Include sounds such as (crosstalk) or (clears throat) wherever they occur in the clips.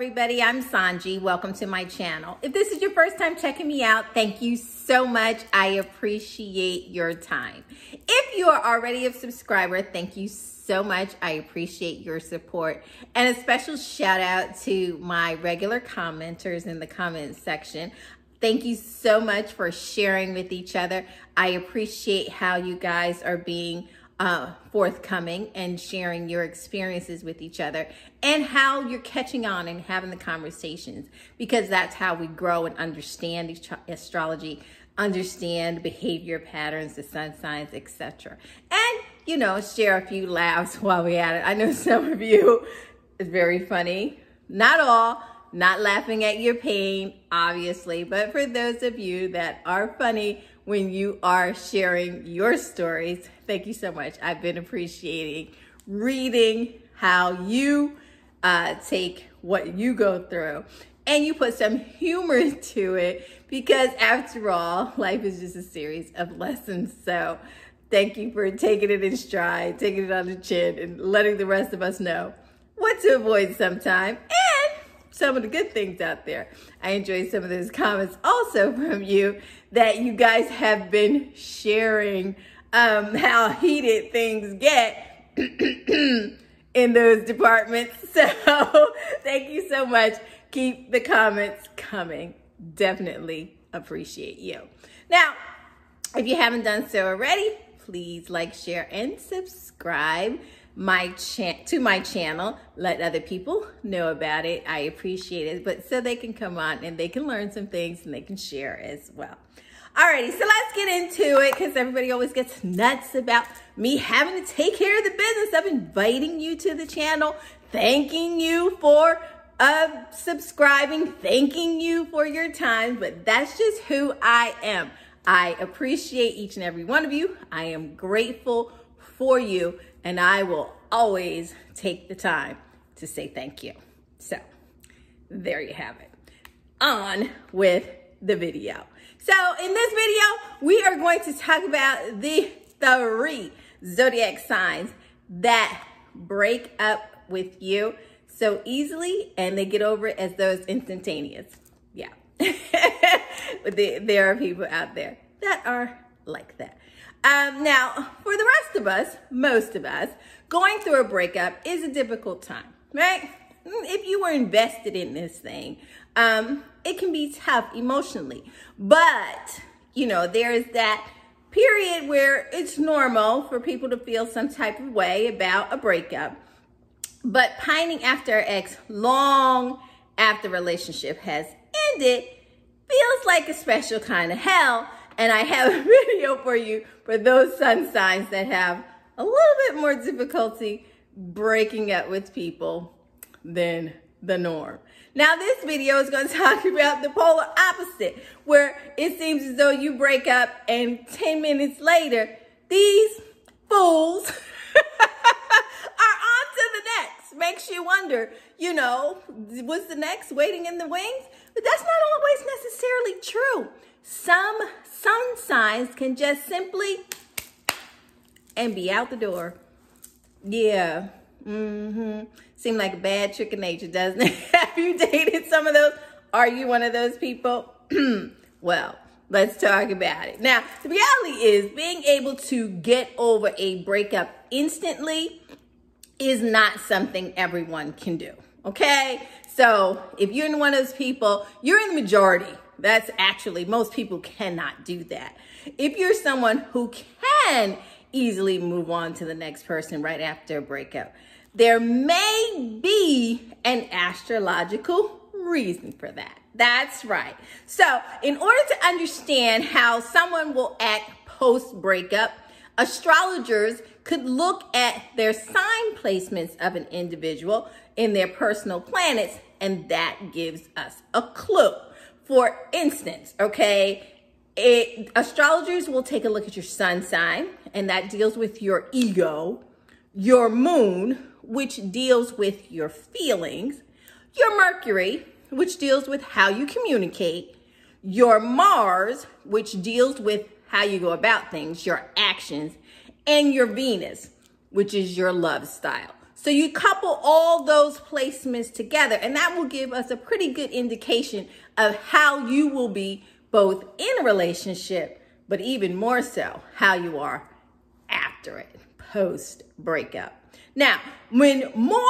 everybody. I'm Sohn Jee. Welcome to my channel. If this is your first time checking me out, thank you so much. I appreciate your time. If you are already a subscriber, thank you so much. I appreciate your support. And a special shout out to my regular commenters in the comments section. Thank you so much for sharing with each other. I appreciate how you guys are being uh, forthcoming and sharing your experiences with each other and how you're catching on and having the conversations because that's how we grow and understand astrology, understand behavior patterns, the sun signs, etc. And, you know, share a few laughs (laughs) while we're at it. I know some of you, it's very funny. Not all, not laughing at your pain, obviously, but for those of you that are funny, when you are sharing your stories. Thank you so much. I've been appreciating reading how you uh, take what you go through and you put some humor (laughs) to it because after all, life is just a series of lessons. So thank you for taking it in stride, taking it on the chin and letting the rest of us know what to avoid sometime some of the good things out there. I enjoy some of those comments also from you that you guys have been sharing um, how heated things get (clears throat) in those departments. (laughs) So thank you so much. Keep the comments coming. Definitely appreciate you. Now, if you haven't done so already, please like, share, and subscribe my cha- to my channel. Let other people know about it. I appreciate it, but so they can come on and they can learn some things and they can share as well. Alrighty, so let's get into it because everybody always gets nuts about me having to take care of the business of inviting you to the channel, thanking you for uh, subscribing, thanking you for your time, but that's just who I am. I appreciate each and every one of you. I am grateful for you and I will always take the time to say thank you. So there you have it. On with the video. So in this video, we are going to talk about the three zodiac signs that break up with you so easily and they get over it as those instantaneous. Yeah. (laughs) there are people out there that are like that. Um, now, for the rest of us, most of us, going through a breakup is a difficult time, right? Mm, if you were invested in this thing, um, it can be tough emotionally. But, you know, there's that period where it's normal for people to feel some type of way about a breakup. But pining after an ex long after relationship has ended feels like a special kind of hell and I have (laughs) a video for you for those sun signs that have a little bit more difficulty breaking up with people than the norm. Now this video is going (laughs) to talk about the polar opposite, where it seems as though you break up and 10 minutes later, these fools (laughs) are on to the next. Makes you wonder, you know, was the next waiting in the wings? But that's not always necessarily true. Some sun signs can just simply and be out the door. Yeah. Mm-hmm. Seem like a bad trick of nature, doesn't it? (laughs) Have you dated some of those? Are you one of those people? (clears throat) well, let's talk about it. Now, the reality is being able to get over a breakup instantly is not something everyone can do. Okay? So if you're in one of those people, you're in the majority. That's actually, most people cannot do that. If you're someone who can easily move on to the next person right after a breakup, there may be an astrological reason for that. That's right. So, in order to understand how someone will act post breakup, astrologers could look at their sign placements of an individual in their personal planets, and that gives us a clue. For instance, okay, it, astrologers will take a look at your sun sign, and that deals with your ego, your moon, which deals with your feelings, your Mercury, which deals with how you communicate, your Mars, which deals with how you go about things, your actions, and your Venus, which is your love style. So you couple all those placements together, and that will give us a pretty good indication of how you will be both in a relationship, but even more so, how you are after it, post breakup. Now, when more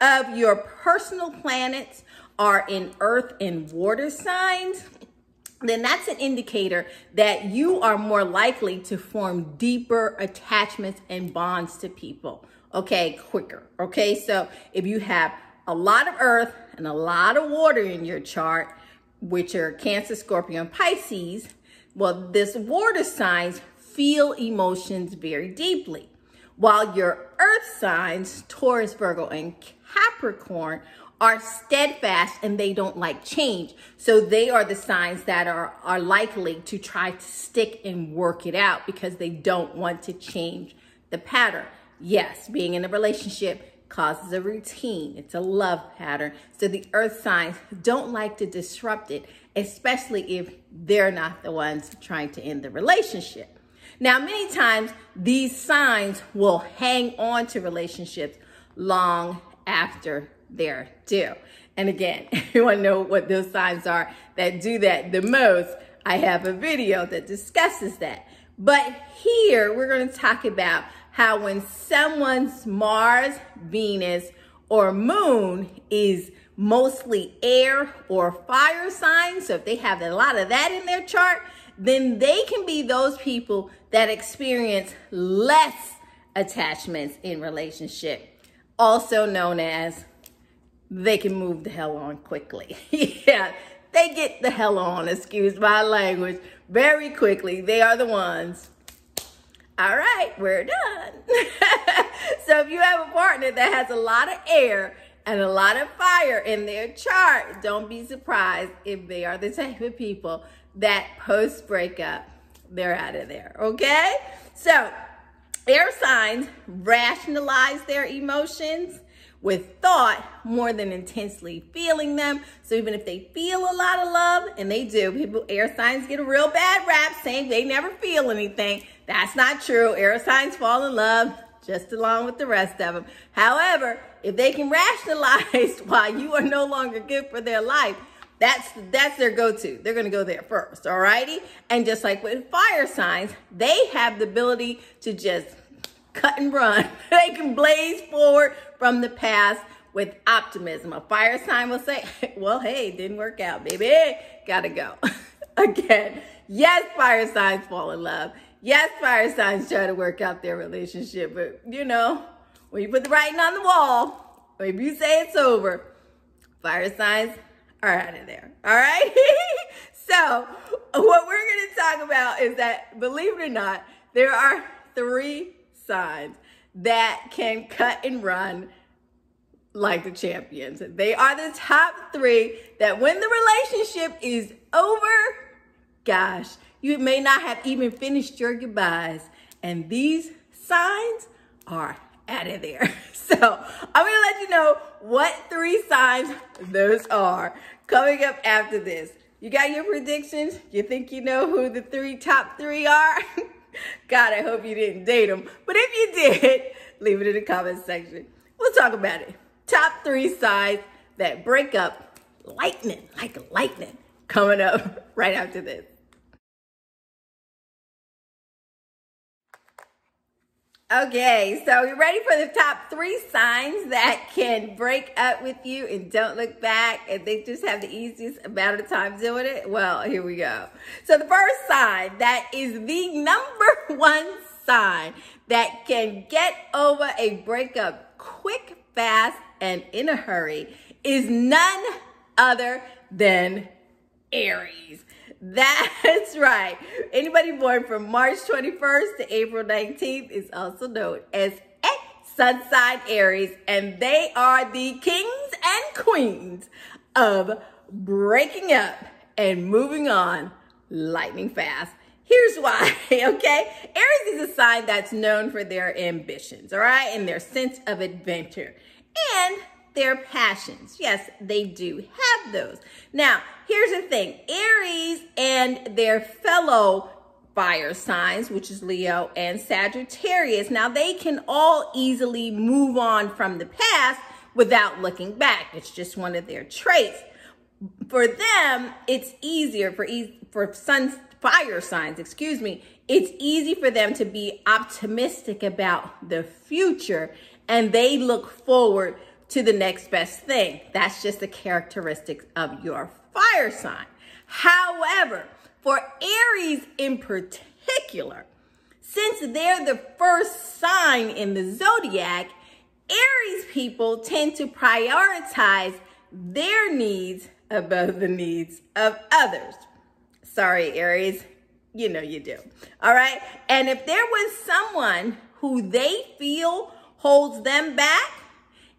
of your personal planets are in earth and water signs, then that's an indicator that you are more likely to form deeper attachments and bonds to people okay, quicker. Okay, so if you have a lot of earth and a lot of water in your chart, which are Cancer, Scorpio, and Pisces, well, this water signs feel emotions very deeply. While your earth signs, Taurus, Virgo, and Capricorn, are steadfast and they don't like change. So they are the signs that are, are likely to try to stick and work it out because they don't want to change the pattern. Yes, being in a relationship causes a routine. It's a love pattern. So the earth signs don't like to disrupt it, especially if they're not the ones trying to end the relationship. Now, many times these signs will hang on to relationships long after they're due. And again, if you want to know what those signs are that do that the most, I have a video that discusses that. But here we're going to talk about how when someone's Mars, Venus, or moon is mostly air or fire signs, so if they have a lot of that in their chart, then they can be those people that experience less attachments in relationship, also known as they can move the hell on quickly. (laughs) yeah, they get the hell on, excuse my language, very quickly. They are the ones all right, we're done. (laughs) so if you have a partner that has a lot of air and a lot of fire in their chart, don't be surprised if they are the (laughs) type of people that post breakup, they're out of there, okay? So air signs rationalize their emotions with thought more than intensely feeling them. So even if they feel a lot of love, and they do, people, air signs get a real bad rap saying they never feel anything. That's not true. Air signs fall in love just along with the rest of them. However, if they can rationalize (laughs) why you are no longer good for their life, that's that's their go-to. They're gonna go there first, alrighty? And just like with fire signs, they have the ability to just cut and run. (laughs) they can blaze forward from the past with optimism. A fire sign will say, (laughs) well, hey, didn't work out, baby. Gotta go. (laughs) Again, yes, fire signs fall in love. Yes, fire signs try to work out their relationship, but you know, when you put the writing on the wall, if you say it's over, fire signs are out of there. All right? so, what we're going to talk about is that, believe it or not, there are three signs that can cut and run like the champions. They are the top three that when the relationship is over, gosh, you may not have even finished your goodbyes. And these signs are out of there. (laughs) So I'm gonna let you know what three signs those are coming up after this. You got your predictions? You think you know who the three top three are? (laughs) God, I hope you didn't date him. But if you did, leave it in the comment section. We'll talk about it. Top three signs that break up lightning, like lightning, coming up (laughs) right after this. Okay, so you ready for the top three signs that can break up with you and don't look back and they just have the easiest amount of time doing it? Well, here we go. So the first sign that is the number (laughs) one sign that can get over a breakup quick, fast, and in a hurry is none other than Aries. That's (laughs) right. Anybody born from March 21st to April 19th is also known as Sun sign Aries, and they are the kings and queens of breaking up and moving on lightning fast. Here's why, (laughs) okay? Aries is a sign that's known for their ambitions, all right, and their sense of adventure. And their passions. Yes, they do have those. Now, here's the thing Aries and their fellow fire signs, which is Leo and Sagittarius. Now, they can all easily move on from the past without looking back. It's just one of their traits. For them, it's easier for e- for sun fire signs, excuse me. It's easy for them to be optimistic about the future and they look forward to the next best thing. That's just the characteristic of your fire sign. However, for Aries in particular, since they're the first sign in the zodiac, Aries people tend to prioritize their needs above the needs of others. Sorry, Aries, you know you do. All right. And if there was someone who they feel holds them back,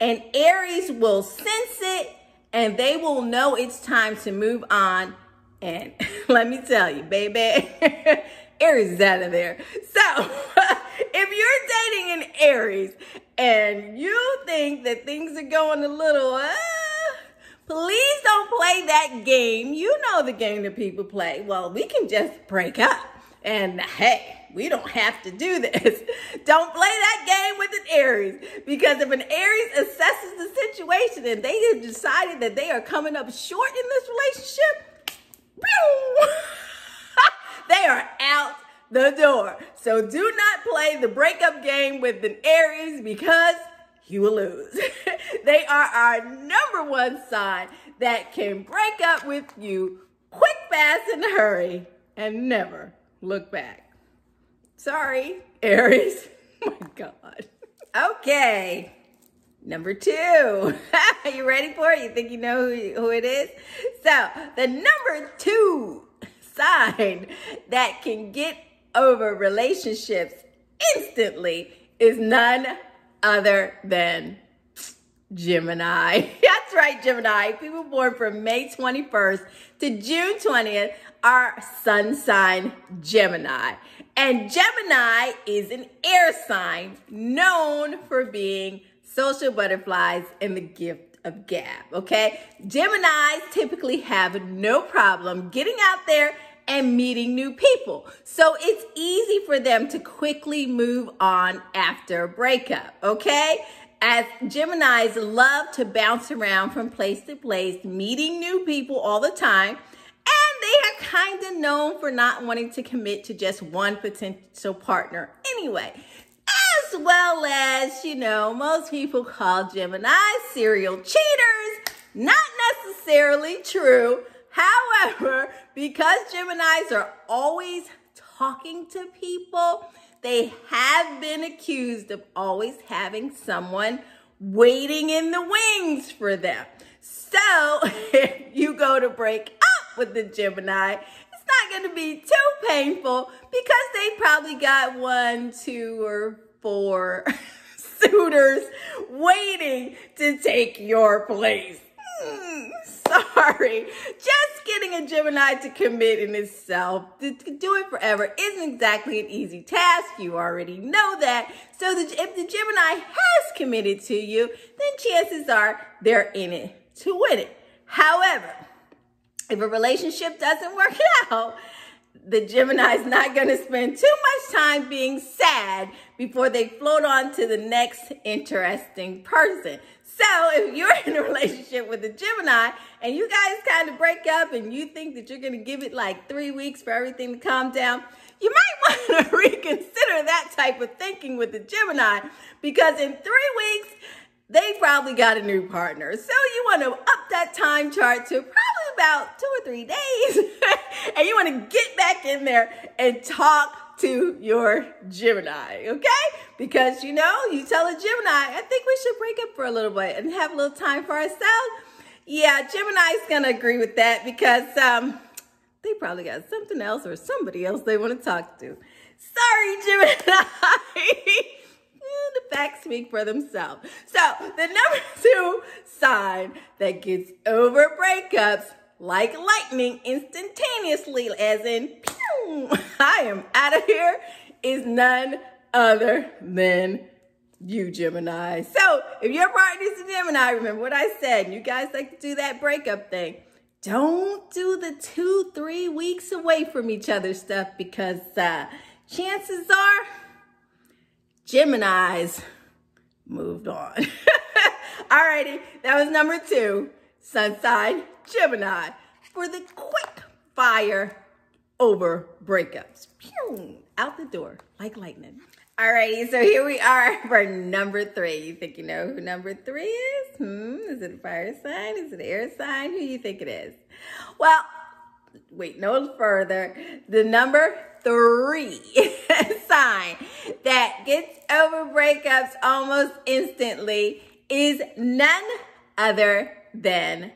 and Aries will sense it and they will know it's time to move on and (laughs) let me tell you, baby, (laughs) Aries is out of there. So (laughs) if you're dating an Aries and you think that things are going a little, uh, please don't play that game. You know the game that people play. Well, we can just break up. And hey, we don't have to do this. (laughs) Don't play that game with an Aries because if an Aries assesses the situation and they have decided that they are coming up short in this relationship, (laughs) they are out the door. So do not play the breakup game with an Aries because you will lose. (laughs) they are our number one sign that can break up with you quick, fast, and hurry and never look back. Sorry, Aries. (laughs) Oh my God. Okay. Number two, are (laughs) you ready for it? You think you know who, who it is? So, the number two (laughs) sign that can get over relationships instantly is none other than Gemini. That's right, Gemini. People born from May 21st to June 20th are sun sign Gemini. And Gemini is an air sign known for being social butterflies, and the gift of gab. Okay. Geminis typically have no problem getting out there and meeting new people. So it's easy for them to quickly move on after a breakup. Okay. As Geminis love to bounce around from place to place, meeting new people all the time. They are kind of known for not wanting to commit to just one potential partner anyway as well as, you know, most people call Gemini serial cheaters. Not necessarily true. However, because Geminis are always talking to people, they have been accused of always having someone waiting in the wings for them. So (laughs) if you go to break with the Gemini, it's not going to be too painful because they probably got one, two, or four (laughs) suitors waiting to take your place. Hmm, sorry. Just getting a Gemini to commit in itself, to, to, do it forever, isn't exactly an easy task. You already know that. So the, if the Gemini has committed to you, then chances are they're in it to win it. However, if a relationship doesn't work (laughs) out, the Gemini is not going to spend too much time being sad before they float on to the next interesting person. So if you're in a relationship with a Gemini and you guys kind of break up and you think that you're going to give it like three weeks for everything to calm down, you might (laughs) want to reconsider that type of thinking with the Gemini because in three weeks, they probably got a new partner. So you want to up that time chart to probably about two or three days. (laughs) and you want to get back in there and talk to your Gemini, okay? Because you know, you tell a Gemini, I think we should break up for a little bit and have a little time for ourselves. Yeah, Gemini's gonna agree with that because um, they probably got something else or somebody else they want to talk to. Sorry, Gemini. (laughs) the facts speak for themselves. So the number (laughs) two sign that gets over breakups like lightning instantaneously, as in, pew, (laughs) I am out of here, is none other than you, Gemini. So if your partner's a Gemini, remember what I said. You guys like to do that breakup thing. don't do the two, three weeks away from each other stuff because uh, chances are Gemini's moved on. (laughs) Alrighty, that was number two, sun sign Gemini, for the quick fire over breakups. Pew, out the door like lightning. Alrighty, so here we are (laughs) for number three. You think you know who number three is? Hmm, is it a fire sign? Is it an air sign? Who do you think it is? Well, wait no further. The number three (laughs) sign that gets over breakups almost instantly is none other than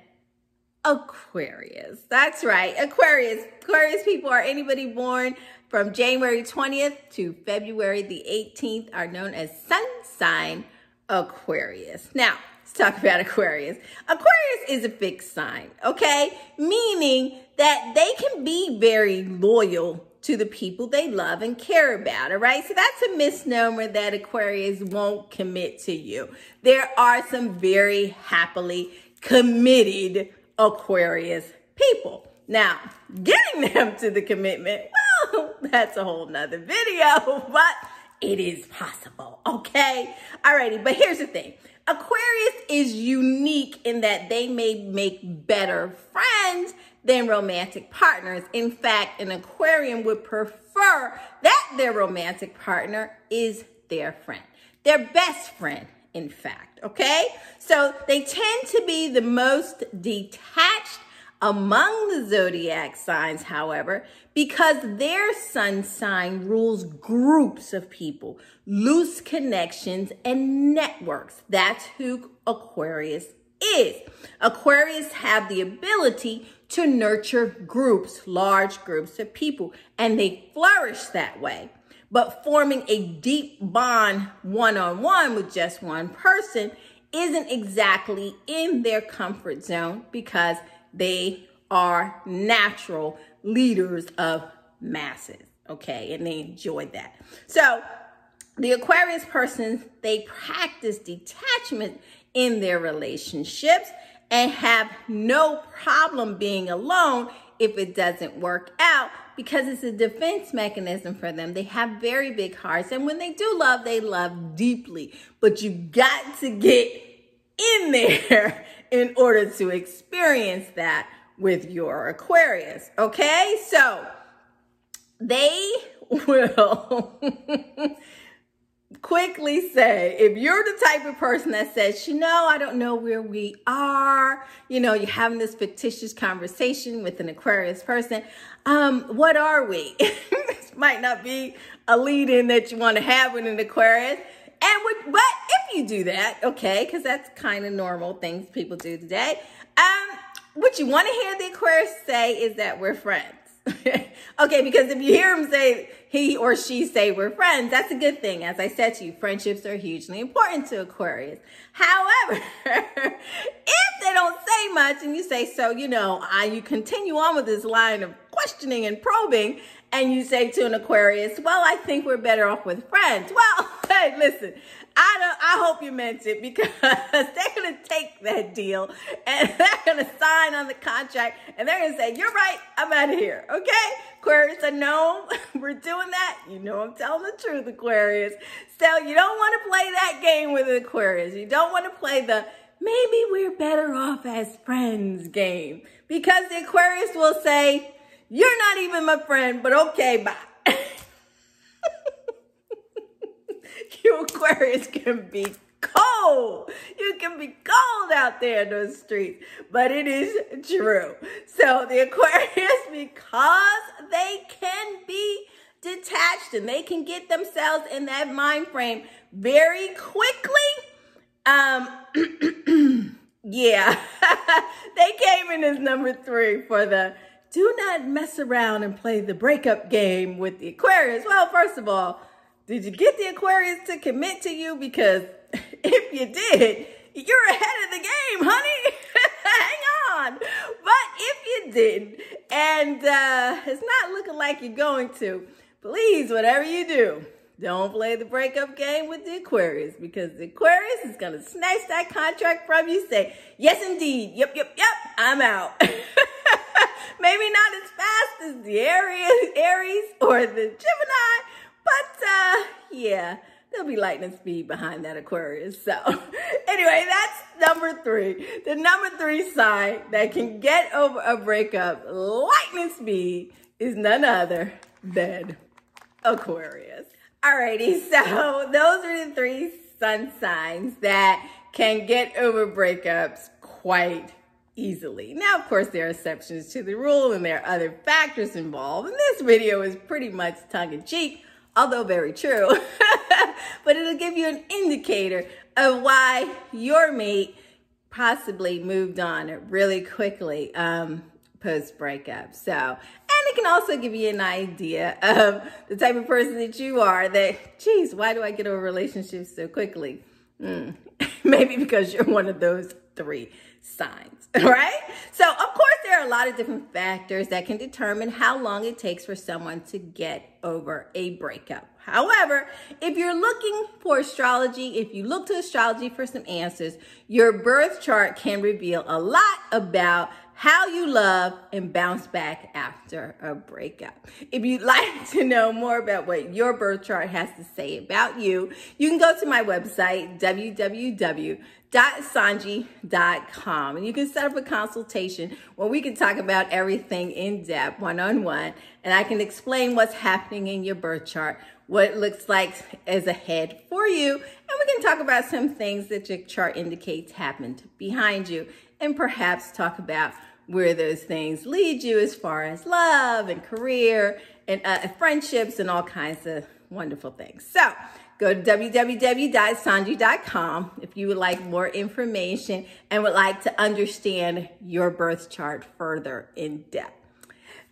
Aquarius. That's right, Aquarius. Aquarius people are anybody born from January 20th to February the 18th are known as sun sign Aquarius. Now, let's talk about Aquarius. Aquarius is a fixed sign, okay? Meaning that they can be very loyal to the people they love and care about, all right? So that's a misnomer that Aquarius won't commit to you. There are some very happily committed Aquarius people. Now, getting them to the commitment, well, (laughs) that's a whole nother video, (laughs) but it is possible, okay? Alrighty, but here's the thing. Aquarius is unique in that they may make better friends than romantic partners. In fact, an Aquarian would prefer that their romantic partner is their friend, their best friend, in fact, okay? So they tend to be the most detached among the zodiac signs, however, because their sun sign rules groups of people, loose connections, and networks. That's who Aquarius is. Aquarius have the ability to nurture groups, large groups of people, and they flourish that way. But forming a deep bond one on one with just one person isn't exactly in their comfort zone because they are natural leaders of masses, okay? And they enjoy that. So the Aquarius persons, they practice detachment in their relationships and have no problem being alone if it doesn't work out because it's a defense mechanism for them. They have very big hearts. And when they do love, they love deeply. But you got to get in there (laughs) in order to experience that with your Aquarius. Okay, so they (laughs) will quickly say if you're the type of person that says, you know, I don't know where we are, you know, you're having this fictitious conversation with an Aquarius person, um, what are we? (laughs) this might not be a lead in that you want to have with an Aquarius. And with, but if you do that, okay, because that's kind of normal things people do today. Um, what you want to hear the Aquarius say is that we're friends. (laughs) okay, because if you hear him say, he or she say we're friends, that's a good thing. As I said to you, friendships are hugely important to Aquarius. However, (laughs) if they don't say much and you say, so, you know, I, you continue on with this line of questioning and probing, and you say to an Aquarius, well, I think we're better off with friends. Well, hey, listen, I don't, I hope you meant it because (laughs) they're going to take that deal and (laughs) they're going to sign on the contract and they're going to say, you're right, I'm out of here. Okay? Aquarius, I know (laughs) we're doing that. You know I'm telling the truth, Aquarius. So you don't want to play that game with Aquarius. You don't want to play the maybe we're better off as friends game because the Aquarius will say, you're not even my friend, but okay, bye. (laughs) you Aquarius can be cold. You can be cold out there in those streets, but it is true. So the (laughs) Aquarius, because they can be detached and they can get themselves in that mind frame very quickly. Um, (clears throat) yeah, (laughs) they came in as number three for the do not mess around and play the breakup game with the Aquarius. Well, first of all, did you get the Aquarius to commit to you? Because (laughs) if you did, you're ahead of the game, honey. (laughs) Hang on. But if you didn't, and uh, it's not looking like you're going to, please, whatever you do, don't play the breakup game with the Aquarius because the Aquarius is going to snatch that contract from you. Say, yes, indeed. Yep, yep, yep. I'm out. (laughs) Maybe not as fast as the Aries, Aries or the Gemini, but uh, yeah, there'll be lightning speed behind that Aquarius. So (laughs) anyway, that's number three. The number three sign that can get over a breakup lightning speed is none other than Aquarius. Alrighty, (laughs) so those are the three sun signs that can get over breakups quite easily. Now, of course, there are exceptions to the rule and there are other factors involved. And this video is pretty much tongue in cheek, although very true. (laughs) but it'll give you an indicator of why your mate possibly moved on really quickly um, post breakup. So, and it can also give you an idea of the type of person that you are that, geez, why do I get over relationships so quickly? Mm. (laughs) Maybe because you're one of those three signs, (laughs) right? So, of course, there are a lot of different factors that can determine how long it takes for someone to get over a breakup. However, if you're looking for astrology, if you look to astrology for some answers, your birth chart can reveal a lot about how you love and bounce back after a breakup. If you'd (laughs) like to know more about what your birth chart has to say about you, you can go to my website, www.sohnjee.com, and you can set up a consultation where we can talk about everything in depth, one on one, and I can explain what's happening in your birth chart, what it looks like as ahead for you, and we can talk about some things that your chart indicates happened behind you and perhaps talk about where those things lead you as far as love and career and uh, friendships and all kinds of wonderful things. So go to www.sohnjee.com if you would like more information and would like to understand your birth chart further in depth.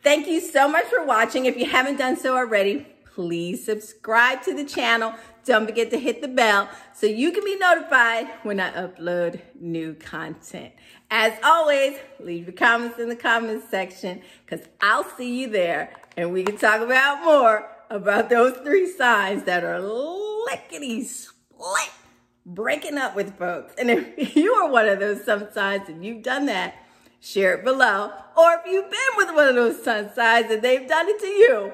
Thank you so much for watching. If you haven't done so already, please subscribe to the channel. Don't forget to hit the bell so you can be notified when I upload new content. As always, leave your comments in the comments section because I'll see you there and we can talk about more about those three signs that are lickety split breaking up with folks. And if (laughs) you are one of those sun signs and you've done that, share it below. Or if you've been with one of those sun signs and they've done it to you,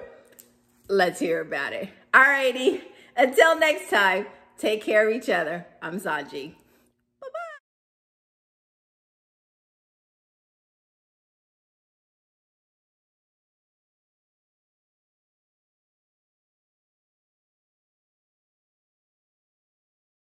let's hear about it. Alrighty, until next time, take care of each other. I'm Sohn Jee.